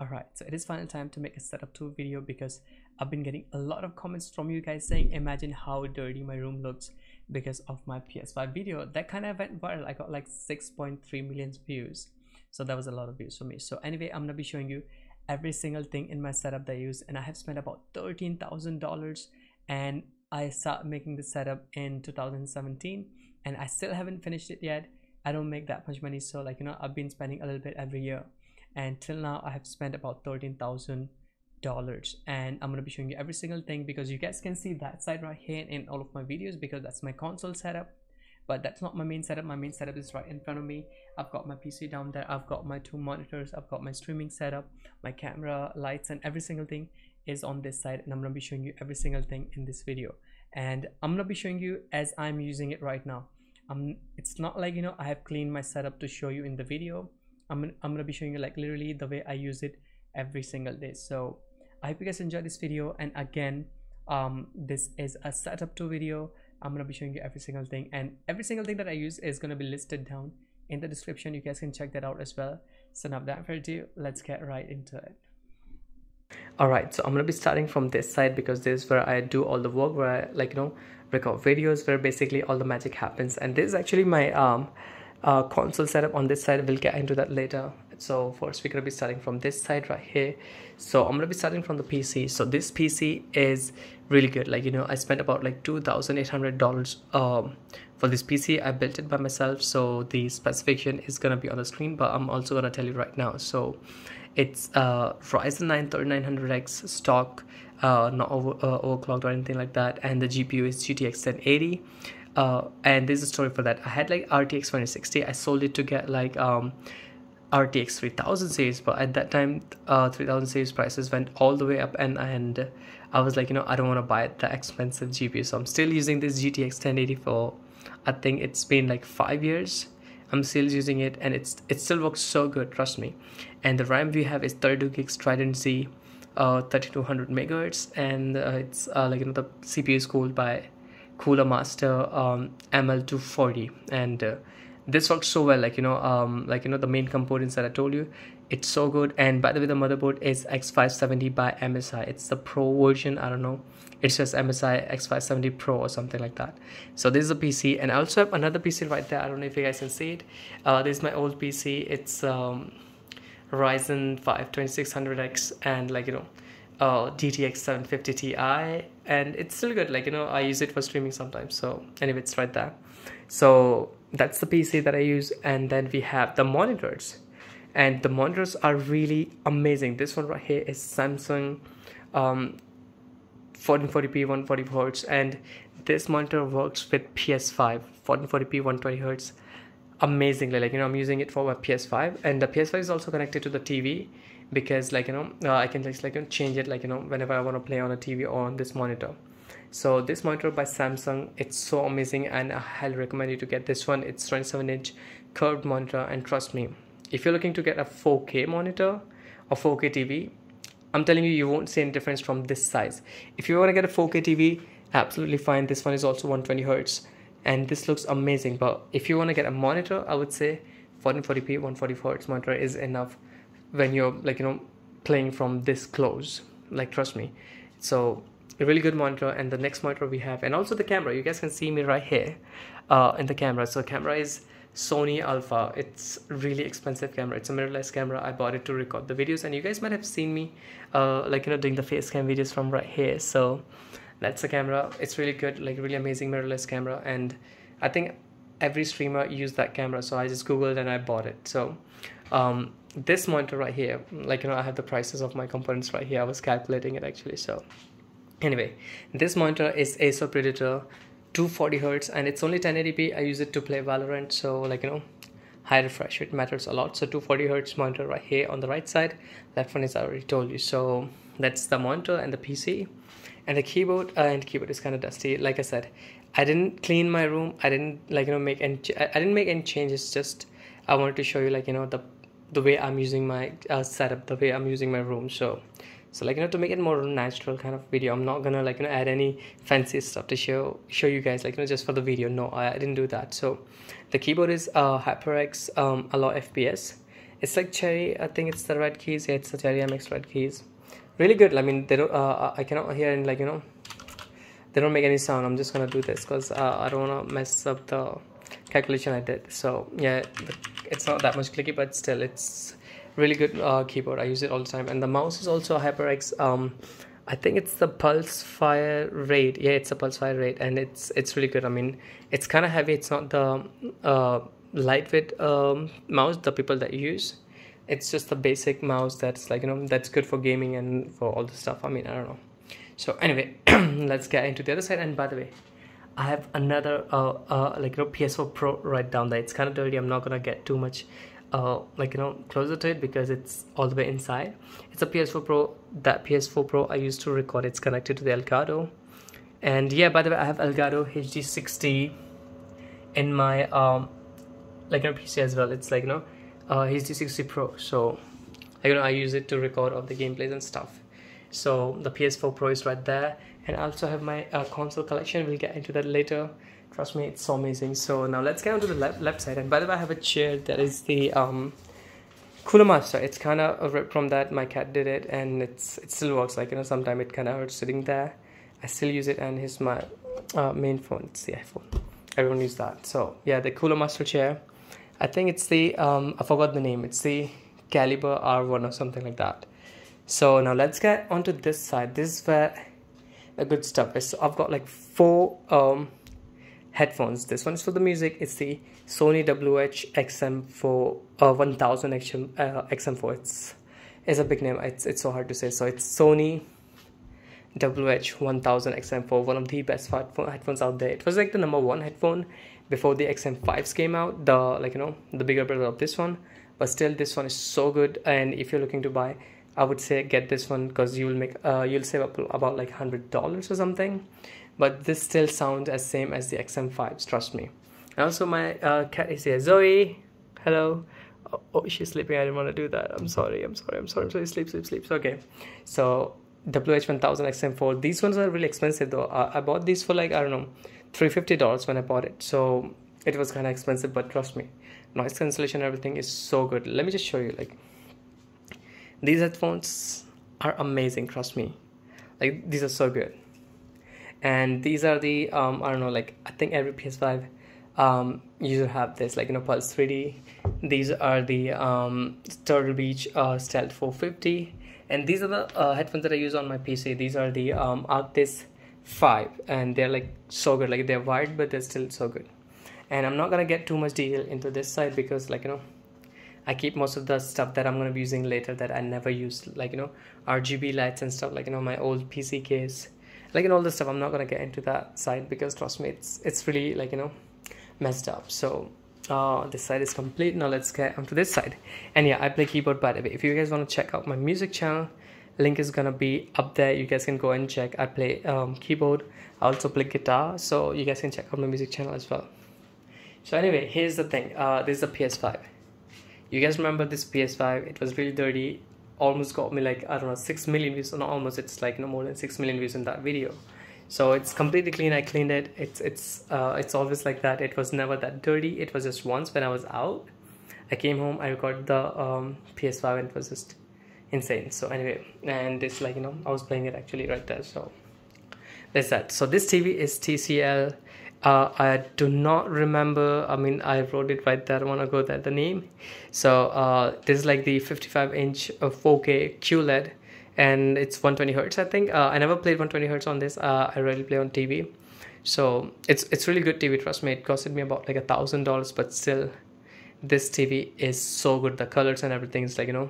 Alright, so it is final time to make a setup tour video because I've been getting a lot of comments from you guys saying imagine how dirty my room looks because of my PS5 video. That kind of went viral. I got like 6.3 million views. So that was a lot of views for me. So anyway, I'm gonna be showing you every single thing in my setup that I use and I have spent about $13,000 and I started making the setup in 2017 and I still haven't finished it yet. I don't make that much money so like you know I've been spending a little bit every year and till now I have spent about $13,000 and I'm gonna be showing you every single thing because you guys can see that side right here in all of my videos because that's my console setup. But that's not my main setup. My main setup is right in front of me. I've got my PC down there. I've got my two monitors. I've got my streaming setup. My camera lights and every single thing is on this side. And I'm gonna be showing you every single thing in this video. And I'm gonna be showing you as I'm using it right now. Um, it's not like you know I have cleaned my setup to show you in the video I'm gonna, I'm gonna be showing you like literally the way I use it every single day. So I hope you guys enjoy this video. And again um, this is a setup to video. I'm gonna be showing you every single thing. And every single thing that I use is gonna be listed down in the description. You guys can check that out as well. So now without further ado let's get right into it. Alright, so I'm gonna be starting from this side because this is where I do all the work where I like you know record videos where basically all the magic happens. And this is actually my um uh, console setup on this side. We'll get into that later. So first we're gonna be starting from this side right here. So i'm gonna be starting from the pc so this pc is really good. Like you know i spent about like two thousand eight hundred dollars um for this pc i built it by myself so the specification is gonna be on the screen but i'm also gonna tell you right now. So it's uh ryzen 9 3900x stock uh not over, uh, overclocked or anything like that and the gpu is gtx 1080 uh, and there's a story for that. I had like RTX 2060. I sold it to get like um, RTX 3000 series, but at that time, uh, 3000 series prices went all the way up, and and I was like, you know, I don't want to buy the expensive GPU, so I'm still using this GTX 1084. I think it's been like five years. I'm still using it, and it's it still works so good. Trust me. And the RAM we have is 32 gigs Trident Z, uh, 3200 megahertz, and uh, it's uh, like you know the CPU is cooled by Cooler Master um, ML240 and uh, this works so well like you know um, like you know the main components that I told you. It's so good. And by the way the motherboard is X570 by MSI it's the pro version. I don't know. It's just MSI X570 Pro or something like that. So this is a PC and I also have another PC right there. I don't know if you guys can see it. Uh, this is my old PC it's um, Ryzen 5 2600X and like you know uh, GTX 750 Ti and it's still good like you know I use it for streaming sometimes so anyway it's right there. So that's the PC that I use and then we have the monitors. And the monitors are really amazing. This one right here is Samsung um, 1440p 140 hertz and this monitor works with PS5 1440p 120 hertz. Amazingly like you know I'm using it for my PS5 and the PS5 is also connected to the TV because like you know uh, I can just like you know, change it like you know whenever I want to play on a TV or on this monitor. So this monitor by Samsung it's so amazing and I highly recommend you to get this one. It's 27 inch curved monitor and trust me if you're looking to get a 4K monitor or 4K TV I'm telling you you won't see any difference from this size. If you want to get a 4K TV absolutely fine. This one is also 120 Hertz and this looks amazing but if you want to get a monitor I would say 1440p 144 hertz monitor is enough when you're like you know playing from this close. Like trust me. So a really good monitor and the next monitor we have and also the camera. You guys can see me right here uh, in the camera. So camera is Sony Alpha. It's really expensive camera. It's a mirrorless camera. I bought it to record the videos and you guys might have seen me uh, like you know doing the face cam videos from right here. So that's the camera. It's really good like really amazing mirrorless camera and I think every streamer used that camera. So I just googled and I bought it. So um, this monitor right here like you know i have the prices of my components right here. I was calculating it actually so. Anyway this monitor is acer predator 240 hertz and it's only 1080p i use it to play valorant so like you know high refresh. It matters a lot. So 240 hertz monitor right here on the right side. That one is i already told you. So that's the monitor and the pc and the keyboard. Uh, and the keyboard is kind of dusty. Like i said i didn't clean my room. I didn't like you know make any i didn't make any changes. Just i wanted to show you like you know the the way I'm using my uh, setup, the way I'm using my room. So, so like you know, to make it more natural kind of video, I'm not gonna like you know add any fancy stuff to show show you guys like you know just for the video. No, I, I didn't do that. So, the keyboard is uh, HyperX um, Alloy FPS, it's like cherry i think it's the red keys yeah it's the cherry mx red keys really good i mean they don't uh, i cannot hear and like you know they don't make any sound i'm just gonna do this because uh, i don't want to mess up the calculation i did so yeah it's not that much clicky but still it's really good uh, keyboard. I use it all the time. And the mouse is also a hyperx um i think it's the Pulsefire Raid yeah it's a Pulsefire Raid and it's it's really good. I mean it's kind of heavy. It's not the uh lightweight um, mouse the people that use. It's just the basic mouse that's like you know that's good for gaming and for all the stuff. I mean i don't know. So anyway let's get into the other side. And by the way i have another uh, uh like you know ps4 pro right down there. It's kind of dirty. I'm not gonna get too much uh like you know closer to it because it's all the way inside. It's a ps4 pro. That ps4 pro i used to record it's connected to the elgato. And yeah by the way i have elgato hd60 in my um like on pc as well. It's like you know uh hd60 pro. So you know i use it to record all the gameplays and stuff. So the ps4 pro is right there and i also have my uh, console collection. We'll get into that later. Trust me it's so amazing. So now let's get onto the left, left side. And by the way i have a chair that is the um cooler master it's kind of a rip from that. My cat did it and it's it still works. Like you know sometimes it kind of hurts sitting there. I still use it and here's my uh, main phone. It's the iphone. Everyone use that. So yeah the cooler master chair. I think it's the um i forgot the name. It's the caliber r1 or something like that. So now let's get onto this side. This is where the good stuff is so i've got like four um headphones this one is for the music it's the sony wh xm4 uh 1000 xm uh, xm4 it's it's a big name it's it's so hard to say so it's sony WH1000 XM4, one of the best headphones out there. It was like the number one headphone before the XM5s came out, the like you know the bigger brother of this one. But still, this one is so good. And if you're looking to buy, I would say get this one because you'll make uh, you'll save up about like hundred dollars or something. But this still sounds as same as the XM5s. Trust me. And also, my uh, cat is here. Zoe, hello. Oh, oh, she's sleeping. I didn't want to do that. I'm sorry. I'm sorry. I'm sorry. I'm sorry. Sleep, sleep, sleep. Okay. So WH1000 XM4. These ones are really expensive though. I bought these for like, I don't know, $350 when I bought it. So it was kind of expensive, but trust me, noise cancellation, everything is so good. Let me just show you like these headphones are amazing. Trust me. Like these are so good. And these are the, um, I don't know, like I think every PS5 um, user have this like, you know, Pulse 3D. These are the um, Turtle Beach uh, Stealth 450 and these are the uh, headphones that I use on my PC. These are the um, Arctis 5 and they're like so good like they're wired but they're still so good and I'm not gonna get too much detail into this side because like you know I keep most of the stuff that I'm gonna be using later that I never used like you know RGB lights and stuff like you know my old PC case. Like and all this stuff I'm not gonna get into that side because trust me it's it's really like you know messed up. So uh, this side is complete. Now let's get onto this side. And yeah I play keyboard by the way. If you guys want to check out my music channel link is gonna be up there. You guys can go and check. I play um, keyboard. I also play guitar. So you guys can check out my music channel as well. So anyway here's the thing. Uh, this is a PS5 you guys remember this PS5 it was really dirty. Almost got me like I don't know 6 million views. Not almost it's like no more than 6 million views in that video. So it's completely clean. I cleaned it. It's it's uh, it's always like that. It was never that dirty. It was just once when i was out. I came home i recorded the um, ps5 and it was just insane. So anyway and it's like you know i was playing it actually right there. So there's that. So this tv is tcl uh, I do not remember. I mean, I wrote it right there. I want to go there. The name. So uh, this is like the 55 inch 4K QLED and it's 120 hertz i think uh, i never played 120 hertz on this uh, i rarely play on tv so it's it's really good tv trust me it costed me about like a thousand dollars but still this tv is so good the colors and everything is like you know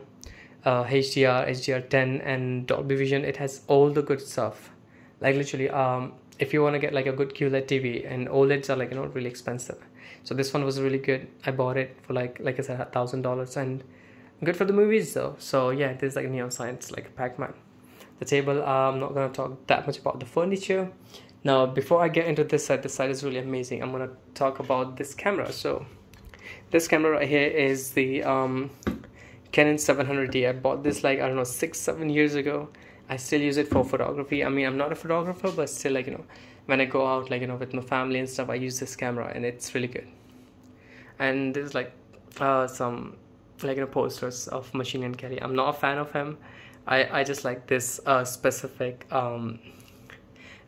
uh, hdr hdr10 and dolby vision it has all the good stuff like literally um if you want to get like a good qled tv and oleds are like you know really expensive. So this one was really good. I bought it for like like i said a thousand dollars and good for the movies though. So yeah this is like neon science like pac-man. The table uh, i'm not gonna talk that much about the furniture. Now before i get into this side this side is really amazing. I'm gonna talk about this camera. So this camera right here is the um, canon 700d i bought this like i don't know six seven years ago i still use it for photography i mean i'm not a photographer but still like you know when i go out like you know with my family and stuff i use this camera and it's really good and there's like uh, some like you know posters of Machine Gun Kelly. I'm not a fan of him. I I just like this uh, specific um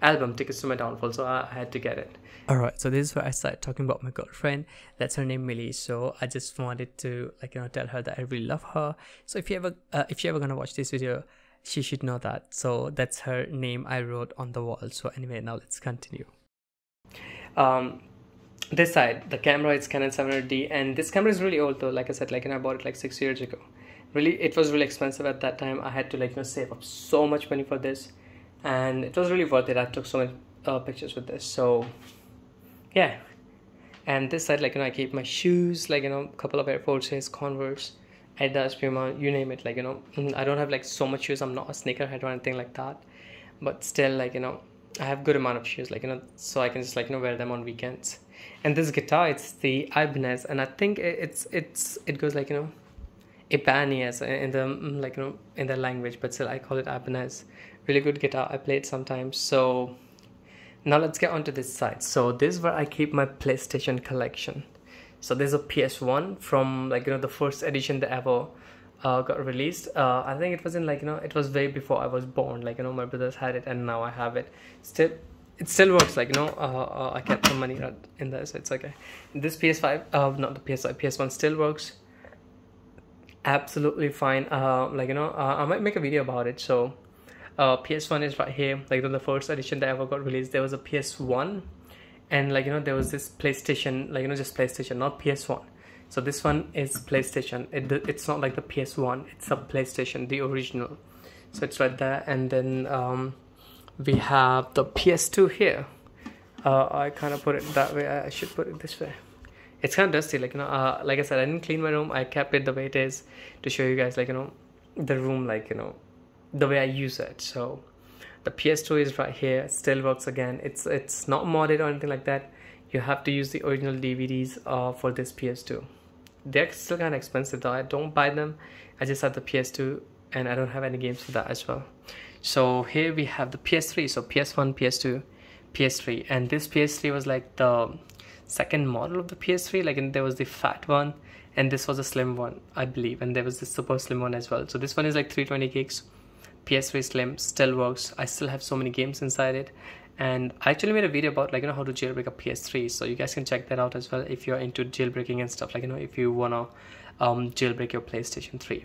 album, Tickets to My Downfall. So I, I had to get it. Alright, so this is where I started talking about my girlfriend. That's her name Millie. So I just wanted to like you know tell her that I really love her. So if you ever uh, if you ever gonna watch this video, she should know that. So that's her name I wrote on the wall. So anyway, now let's continue. Um, this side the camera is canon 700d and this camera is really old though. Like i said like and i bought it like six years ago. Really it was really expensive at that time. I had to like you know save up so much money for this. And it was really worth it. I took so many uh, pictures with this. So yeah. And this side like you know i keep my shoes like you know a couple of air forces converse adidas puma you name it like you know i don't have like so much shoes i'm not a sneakerhead or anything like that. But still like you know i have good amount of shoes like you know so i can just like you know wear them on weekends. And this guitar it's the Ibanez and I think it's it's it goes like you know Ibanez in the mm, like you know in the language but still I call it Ibanez. Really good guitar I play it sometimes. So now let's get onto this side. So this is where I keep my PlayStation collection so there's a PS1 from like you know the first edition that ever uh, got released. Uh, I think it was in like you know it was way before I was born. Like you know my brothers had it and now I have it. Still it still works like you know uh, uh, I kept some money in there so it's okay. This PS5 uh, not the PS5 PS1 still works. Absolutely fine. Uh, like you know I might make a video about it. So uh, PS1 is right here. Like the first edition that ever got released there was a PS1 and like you know there was this PlayStation like you know just PlayStation not PS1 so this one is PlayStation it, it's not like the PS1 it's a PlayStation the original so it's right there and then um, we have the PS2 here. Uh, I kind of put it that way. I should put it this way. It's kind of dusty, like you know. Uh, like I said, I didn't clean my room. I kept it the way it is to show you guys, like you know, the room, like you know, the way I use it. So the PS2 is right here. Still works again. It's it's not modded or anything like that. You have to use the original DVDs uh, for this PS2. They're still kind of expensive though. I don't buy them. I just have the PS2 and I don't have any games for that as well so here we have the ps3 so ps1 ps2 ps3 and this ps3 was like the second model of the ps3 like and there was the fat one and this was a slim one i believe and there was the super slim one as well so this one is like 320 gigs ps3 slim still works. I still have so many games inside it. And i actually made a video about like you know how to jailbreak a ps3 so you guys can check that out as well if you're into jailbreaking and stuff like you know if you wanna um, jailbreak your playstation 3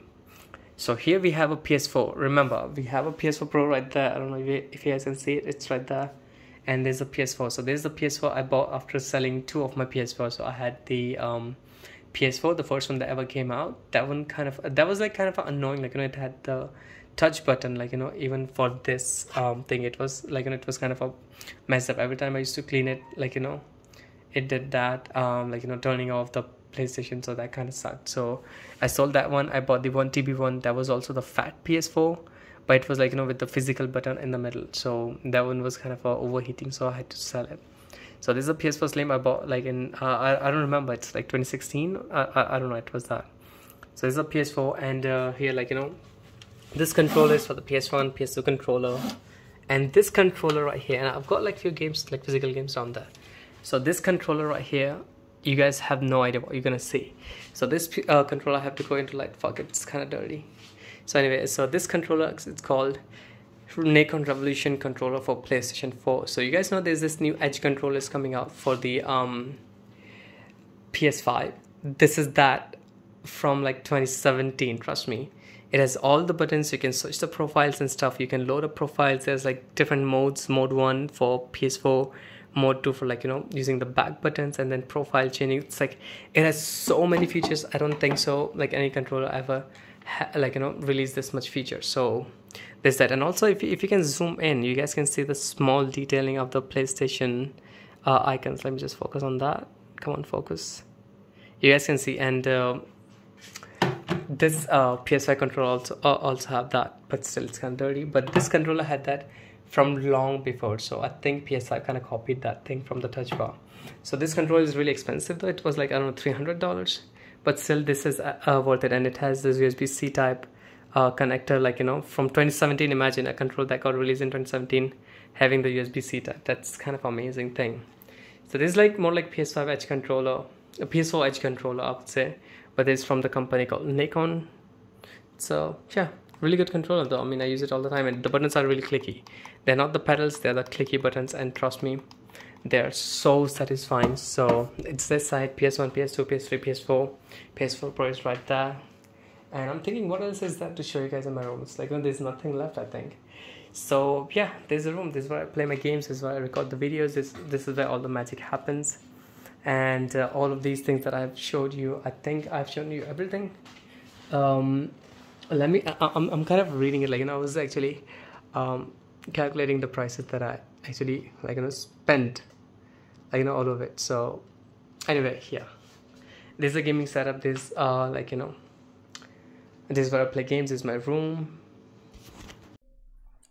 so here we have a ps4 remember we have a ps4 pro right there. I don't know if you, guys can see it. It's right there. And there's a ps4 so there's the ps4 i bought after selling two of my ps4 so i had the um ps4 the first one that ever came out. That one kind of that was like kind of annoying. Like you know it had the touch button like you know even for this um thing it was like you know it was kind of a mess up every time i used to clean it like you know it did that um like you know turning off the PlayStation, so that kind of sucked. So I sold that one. I bought the 1 TB one. That was also the fat PS4, but it was like you know with the physical button in the middle. So that one was kind of uh, overheating, so I had to sell it. So this is a PS4 Slim I bought like in uh, I, I don't remember. It's like 2016. I, I, I don't know. It was that. So this is a PS4, and uh, here like you know, this controller is for the PS1, PS2 controller, and this controller right here. And I've got like few games, like physical games on there. So this controller right here you guys have no idea what you're gonna see. So this uh, controller I have to go into like fuck it, it's kind of dirty. So anyway so this controller it's called Nacon Revolution controller for PlayStation 4 so you guys know there's this new edge controllers coming out for the um, PS5 this is that from like 2017 trust me it has all the buttons. You can switch the profiles and stuff. You can load up profiles. There's like different modes. Mode 1 for PS4 mode 2 for like you know using the back buttons and then profile changing. It's like it has so many features. I don't think so like any controller ever ha- like you know release this much feature. So there's that. And also if, if you can zoom in you guys can see the small detailing of the playstation uh, icons. Let me just focus on that. Come on focus. You guys can see. And uh, this uh, PS5 controller also uh, also have that but still it's kind of dirty. But this controller had that from long before so i think psi kind of copied that thing from the touch bar. So this controller is really expensive though. It was like i don't know 300 dollars. But still this is uh, uh worth it. And it has this usb-c type uh, connector like you know from 2017 imagine a controller that got released in 2017 having the usb-c type. That's kind of amazing thing. So this is like more like ps5 edge controller a ps4 edge controller i would say but it's from the company called Nacon. So yeah really good controller though. I mean I use it all the time and the buttons are really clicky. They're not the pedals they're the clicky buttons and trust me they're so satisfying. So it's this side ps1 ps2 ps3 ps4 ps4 pro is right there. And i'm thinking what else is that to show you guys in my room? It's like know, there's nothing left i think. So yeah there's a room. This is where i play my games. This is where i record the videos. This this is where all the magic happens and uh, all of these things that i've showed you i think i've shown you everything. Um let me I, I'm, I'm kind of reading it like you know i was actually um calculating the prices that i actually like you know spent like you know all of it. So anyway yeah. This is a gaming setup. This uh like you know this is where i play games. This is my room.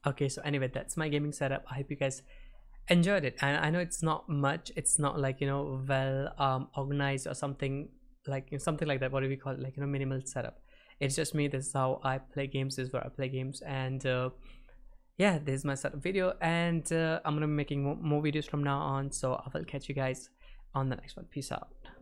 Okay so anyway that's my gaming setup. I hope you guys enjoyed it. And i know it's not much. It's not like you know well um organized or something like you know, something like that. What do we call it? Like you know minimal setup. It's just me. This is how i play games. This is where i play games. And uh, yeah this is my setup video. And uh, i'm gonna be making more, more videos from now on. So i will catch you guys on the next one. Peace out